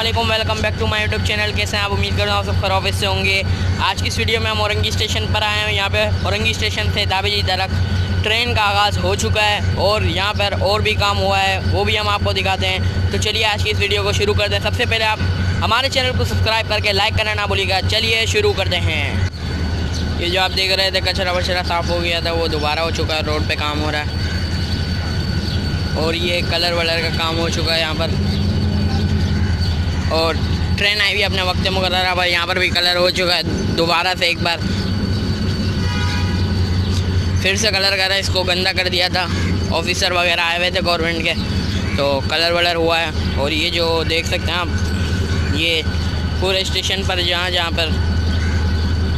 अस्सलाम वालेकुम back to my YouTube channel कैसे हैं आप? उम्मीद कर रहा हूँ सब खराब से होंगे। आज की इस वीडियो में हम औरंगी स्टेशन पर आए हैं। यहाँ पे औरंगी स्टेशन से दाबेजी तरक ट्रेन का आगाज़ हो चुका है और यहाँ पर और भी काम हुआ है, वो भी हम आपको दिखाते हैं। तो चलिए आज की इस वीडियो को शुरू करते हैं। सबसे पहले आप हमारे चैनल को सब्सक्राइब करके लाइक करना ना भूलिएगा। चलिए शुरू करते हैं। ये जो आप देख रहे थे, कचरा वचरा साफ़ हो गया था, वो दोबारा हो चुका है। रोड पर काम हो रहा है। और ये कलर वलर का काम हो चुका है यहाँ पर। और ट्रेन आई भी अपने वक्त मुकर पर यहाँ पर भी कलर हो चुका है, दोबारा से एक बार। फिर से कलर करा, इसको गंदा कर दिया था। ऑफिसर वगैरह आए हुए थे गवर्नमेंट के तो कलर वलर हुआ है। और ये जो देख सकते हैं आप, ये पूरे स्टेशन पर जहाँ जहाँ पर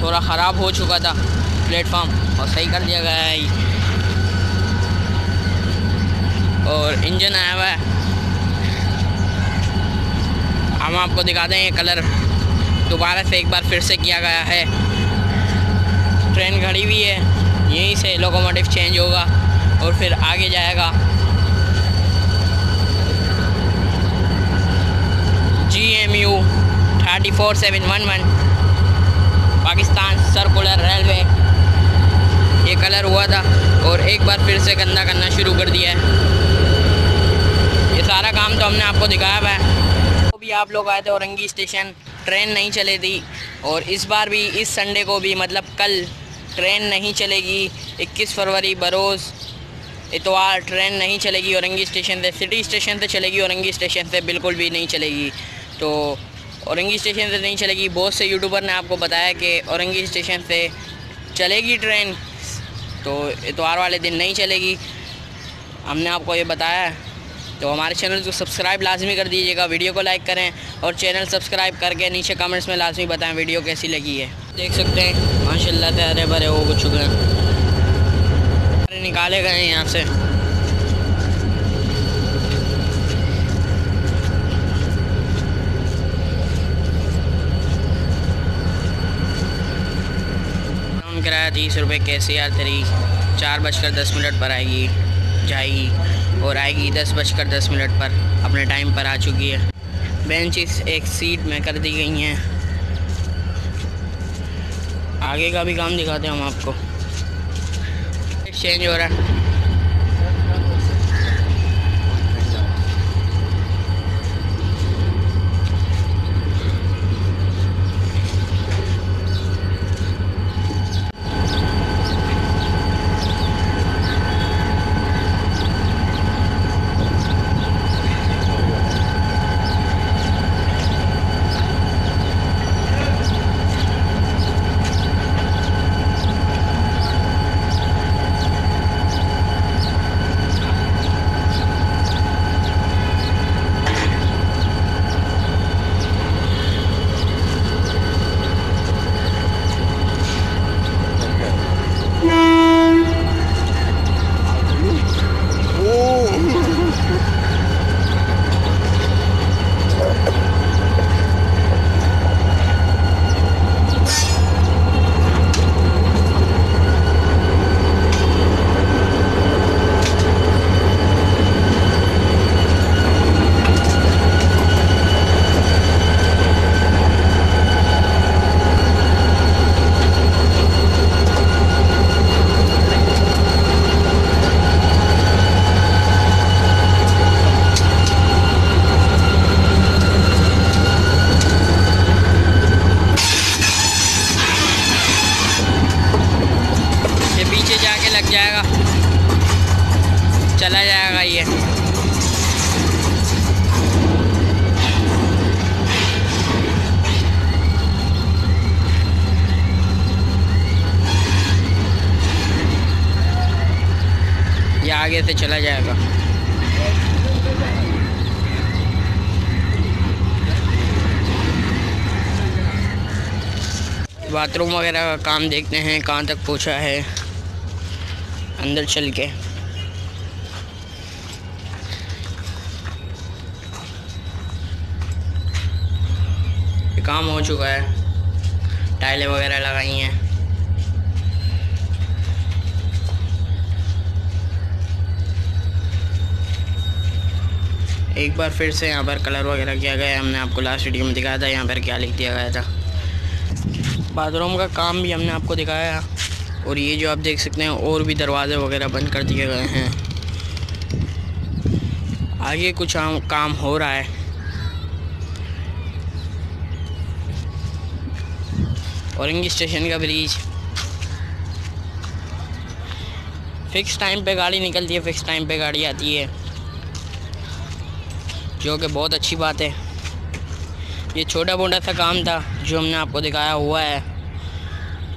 थोड़ा ख़राब हो चुका था प्लेटफॉर्म और सही कर दिया गया है और इंजन आया हुआ है। हम आपको दिखा दें, ये कलर दोबारा से एक बार फिर से किया गया है। ट्रेन खड़ी हुई है, यहीं से लोकोमोटिव चेंज होगा और फिर आगे जाएगा। G M U thirty four seven one one Pakistan circular railway ये कलर हुआ था और एक बार फिर से गंदा करना शुरू कर दिया है। ये सारा काम तो हमने आपको दिखाया हुआ है। भी आप लोग आए थे औरंगी स्टेशन, ट्रेन नहीं चले थी और इस बार भी, इस संडे को भी मतलब कल ट्रेन नहीं चलेगी। 21 फरवरी, बरोज़, इतवार, ट्रेन नहीं चलेगी औरंगी स्टेशन से। सिटी स्टेशन से चलेगी औरंगी स्टेशन से, बिल्कुल भी नहीं चलेगी। तो औरंगी स्टेशन से नहीं चलेगी। बहुत से यूट्यूबर ने आपको बताया कि औरंगी स्टेशन से चलेगी ट्रेन तो इतवार वाले दिन नहीं चलेगी। हमने आपको ये बताया। तो हमारे चैनल को सब्सक्राइब लाजमी कर दीजिएगा, वीडियो को लाइक करें और चैनल सब्सक्राइब करके नीचे कमेंट्स में लाजमी बताएँ वीडियो कैसी लगी है। देख सकते हैं, माशाल्लाह से हरे भरे हो कुछ निकाले गए हैं यहाँ से। किराया तीस रुपये कैसे यार तेरी? चार बजकर दस मिनट पर आएगी, जाएगी। और आएगी दस बजकर दस मिनट पर। अपने टाइम पर आ चुकी है। बेंचेस एक सीट में कर दी गई हैं। आगे का भी काम दिखाते हैं हम आपको। एक्सचेंज हो रहा है जाएगा चला जाएगा ये ये आगे से चला जाएगा। बाथरूम वगैरह का काम देखते हैं, कहाँ तक पहुँचा है। अंदर चल के। काम हो चुका है। टाइलें वगैरह लगाई हैं। एक बार फिर से यहाँ पर कलर वगैरह किया गया है। हमने आपको लास्ट वीडियो में दिखाया था, यहाँ पर क्या लिख दिया गया था। बाथरूम का काम भी हमने आपको दिखाया और ये जो आप देख सकते हैं, और भी दरवाजे वगैरह बंद कर दिए गए हैं। आगे कुछ काम हो रहा है। औरंगी स्टेशन का ब्रिज। फिक्स टाइम पे गाड़ी निकलती है, फिक्स टाइम पे गाड़ी आती है। जो कि बहुत अच्छी बात है। ये छोटा मोटा सा काम था जो हमने आपको दिखाया, हुआ है।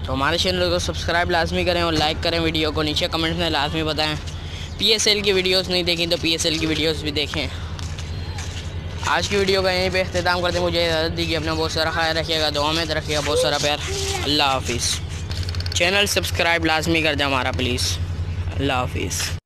तो हमारे चैनल को सब्सक्राइब लाजमी करें और लाइक करें वीडियो को। नीचे कमेंट्स में लाजमी बताएँ पीएसएल की वीडियोस नहीं देखी तो पीएसएल की वीडियोस भी देखें। आज की वीडियो का यहीं पे अख्ताम करते मुझे इजाज़त दीजिए, अपना बहुत सारा ख्याल रखिएगा, दुआ में रखिएगा, बहुत सारा प्यार। अल्लाह हाफिज़। चैनल सब्सक्राइब लाजमी कर दें हमारा, प्लीज़। अल्लाह हाफिज़।